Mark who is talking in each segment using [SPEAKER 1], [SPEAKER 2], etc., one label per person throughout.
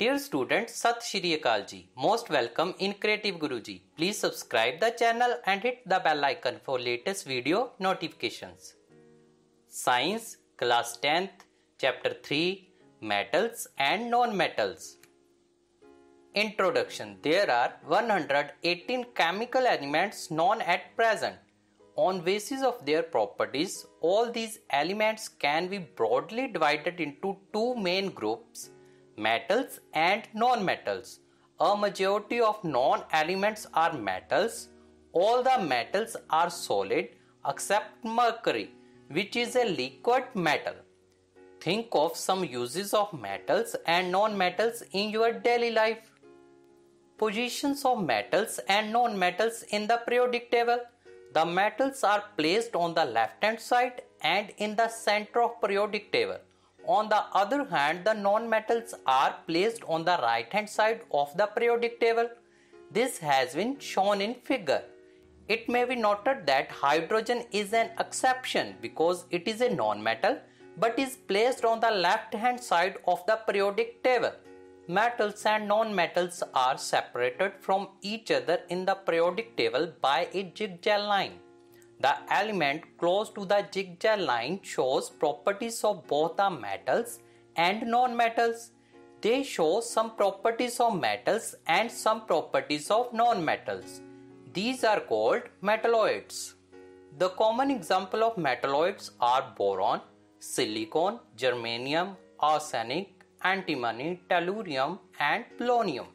[SPEAKER 1] Dear students, Sat Shri Akal Ji. Most welcome in Creative Guruji. Please subscribe the channel and hit the bell icon for latest video notifications. Science, class 10th, chapter 3, Metals and Non-Metals. Introduction There are 118 chemical elements known at present. On basis of their properties, all these elements can be broadly divided into two main groups metals and non-metals. A majority of non-elements are metals. All the metals are solid except mercury, which is a liquid metal. Think of some uses of metals and non-metals in your daily life. Positions of metals and non-metals in the periodic table. The metals are placed on the left hand side and in the center of periodic table. On the other hand, the non-metals are placed on the right hand side of the periodic table. This has been shown in figure. It may be noted that hydrogen is an exception because it is a non-metal but is placed on the left hand side of the periodic table. Metals and non-metals are separated from each other in the periodic table by a zigzag line. The element close to the zigzag line shows properties of both the metals and non-metals. They show some properties of metals and some properties of non-metals. These are called metalloids. The common example of metalloids are boron, silicon, germanium, arsenic, antimony, tellurium, and polonium.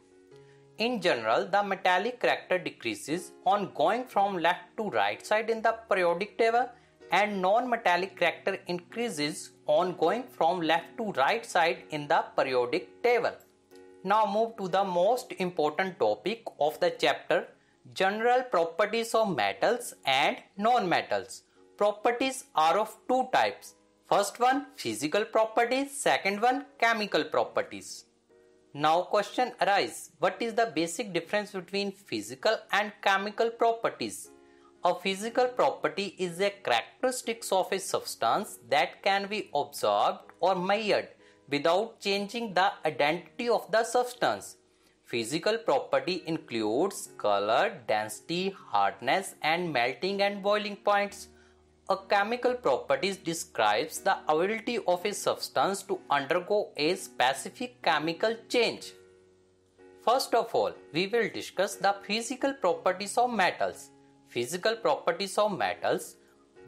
[SPEAKER 1] In general, the metallic character decreases on going from left to right side in the periodic table and non-metallic character increases on going from left to right side in the periodic table. Now move to the most important topic of the chapter general properties of metals and non-metals. Properties are of two types First one physical properties, second one chemical properties. Now question arise, what is the basic difference between physical and chemical properties? A physical property is a characteristics of a substance that can be observed or measured without changing the identity of the substance. Physical property includes color, density, hardness and melting and boiling points. A chemical properties describes the ability of a substance to undergo a specific chemical change. First of all, we will discuss the physical properties of metals. Physical properties of metals.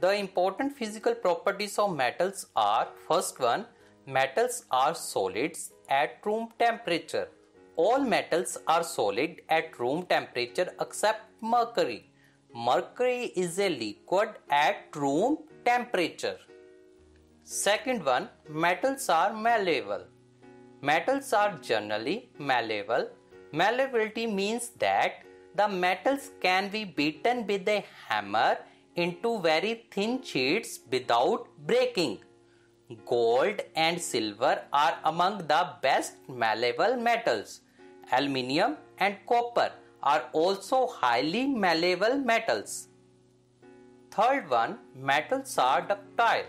[SPEAKER 1] The important physical properties of metals are first one, metals are solids at room temperature. All metals are solid at room temperature except mercury mercury is a liquid at room temperature. Second one, metals are malleable. Metals are generally malleable. Malleability means that the metals can be beaten with a hammer into very thin sheets without breaking. Gold and silver are among the best malleable metals. Aluminium and copper are also highly malleable metals. Third one, metals are ductile.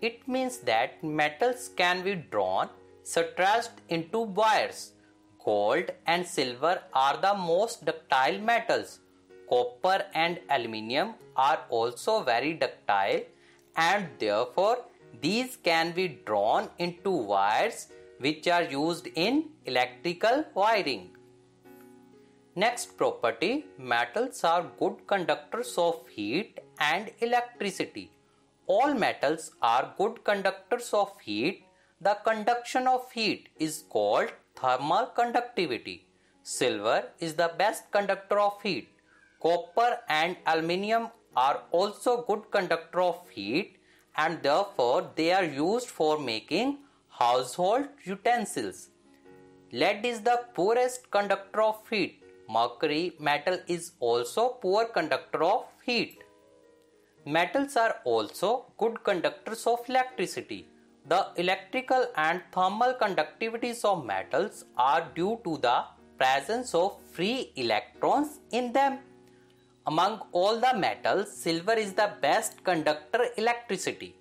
[SPEAKER 1] It means that metals can be drawn, stretched into wires. Gold and silver are the most ductile metals. Copper and aluminium are also very ductile and therefore these can be drawn into wires which are used in electrical wiring. Next property, metals are good conductors of heat and electricity. All metals are good conductors of heat. The conduction of heat is called thermal conductivity. Silver is the best conductor of heat. Copper and aluminium are also good conductor of heat and therefore they are used for making household utensils. Lead is the poorest conductor of heat mercury metal is also poor conductor of heat. Metals are also good conductors of electricity. The electrical and thermal conductivities of metals are due to the presence of free electrons in them. Among all the metals, silver is the best conductor electricity.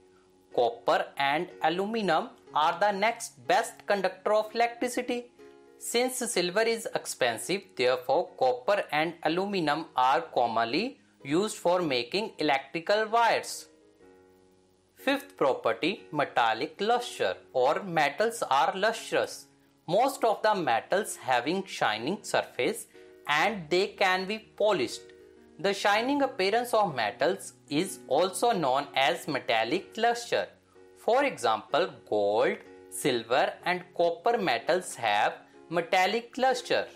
[SPEAKER 1] Copper and aluminum are the next best conductor of electricity. Since silver is expensive, therefore copper and aluminum are commonly used for making electrical wires. Fifth property, metallic luster or metals are lustrous. Most of the metals having shining surface and they can be polished. The shining appearance of metals is also known as metallic luster. For example, gold, silver and copper metals have metallic luster.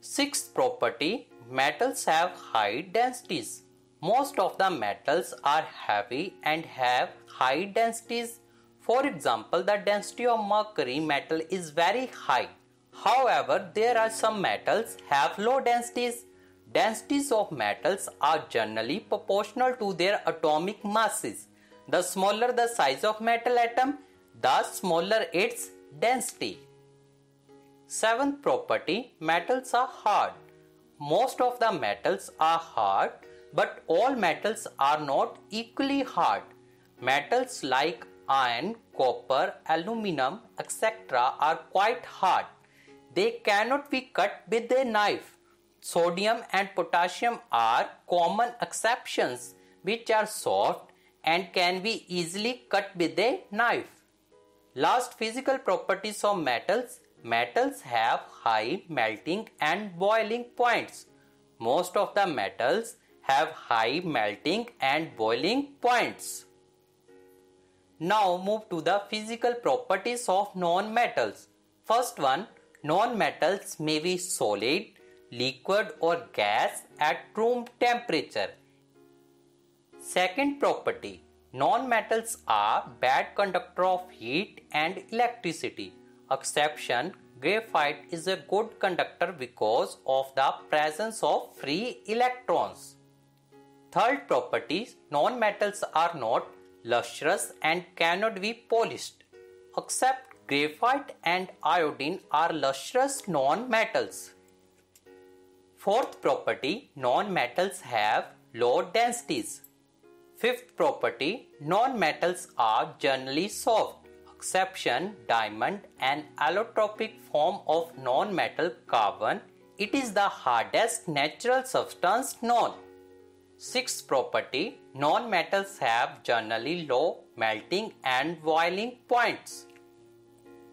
[SPEAKER 1] Sixth property, metals have high densities. Most of the metals are heavy and have high densities. For example, the density of mercury metal is very high. However, there are some metals have low densities. Densities of metals are generally proportional to their atomic masses. The smaller the size of metal atom, the smaller its density. Seventh property, metals are hard. Most of the metals are hard, but all metals are not equally hard. Metals like iron, copper, aluminum, etc. are quite hard. They cannot be cut with a knife. Sodium and potassium are common exceptions which are soft and can be easily cut with a knife. Last physical properties of metals. Metals have high melting and boiling points. Most of the metals have high melting and boiling points. Now move to the physical properties of non-metals. First one, non-metals may be solid, liquid or gas at room temperature. Second property, non-metals are bad conductor of heat and electricity. Exception, graphite is a good conductor because of the presence of free electrons. Third property, non-metals are not lustrous and cannot be polished. Except graphite and iodine are lustrous non-metals. Fourth property, non-metals have low densities. Fifth property, non-metals are generally soft. Exception, diamond, an allotropic form of non-metal carbon. It is the hardest natural substance known. Sixth property, non-metals have generally low melting and boiling points.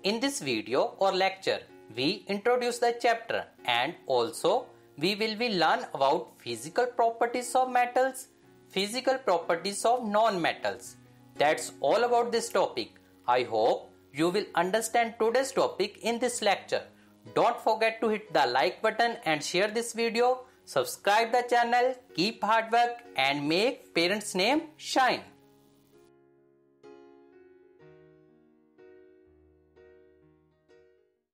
[SPEAKER 1] In this video or lecture, we introduce the chapter and also we will be learn about physical properties of metals, physical properties of non-metals. That's all about this topic. I hope you will understand today's topic in this lecture. Don't forget to hit the like button and share this video subscribe the channel, keep hard work and make parents name shine.